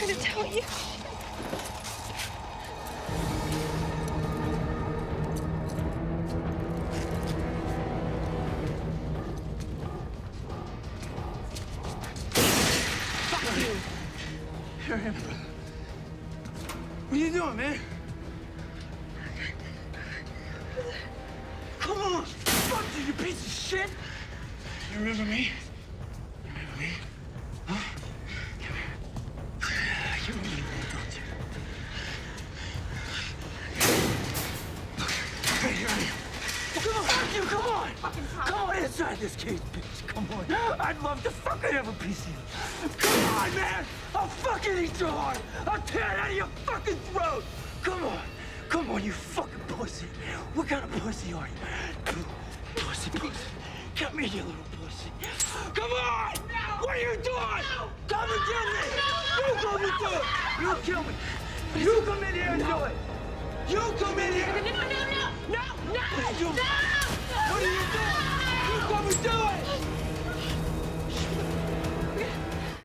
What are you doing, man? Come on! Fuck you, you piece of shit! You remember me? Fuck you, come on! Come on inside this cage, bitch. Come on. I'd love to fucking have a piece of you. Come on, man! I'll fucking eat your heart! I'll tear it out of your fucking throat! Come on! Come on, you fucking pussy! What kind of pussy are you? Pussy, pussy. Come here, you little pussy. Come on! What are you doing? Come and kill me! You come and do it! You kill me! You come in here and do it! You come in here! No, no, no, no, no, What are you doing? no!